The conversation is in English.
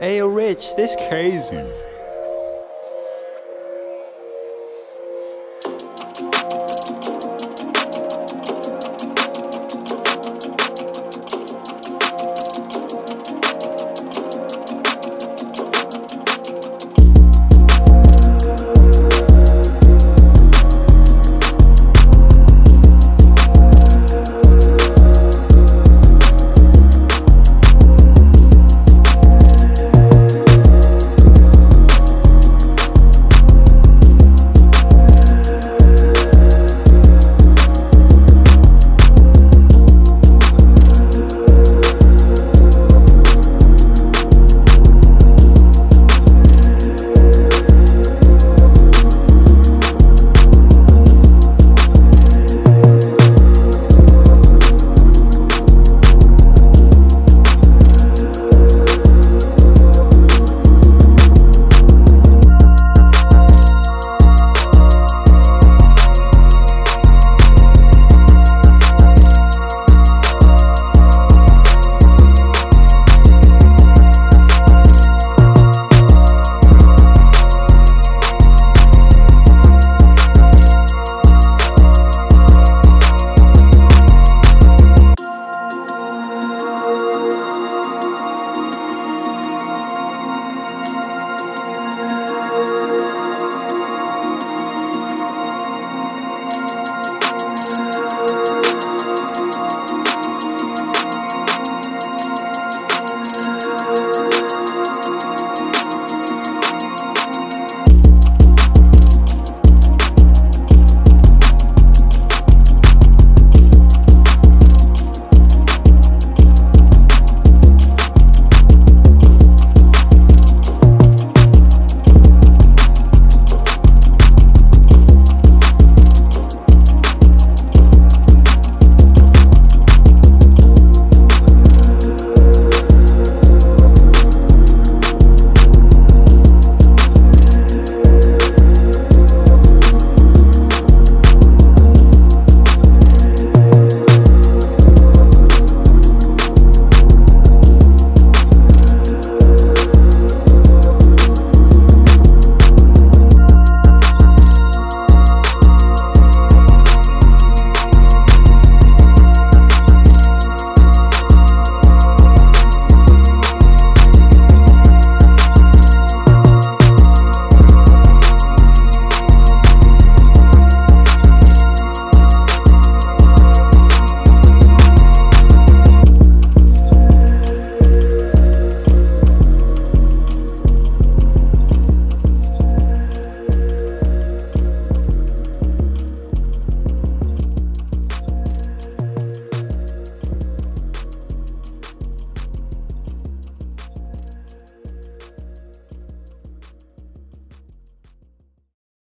Hey, yo, Rich, this crazy.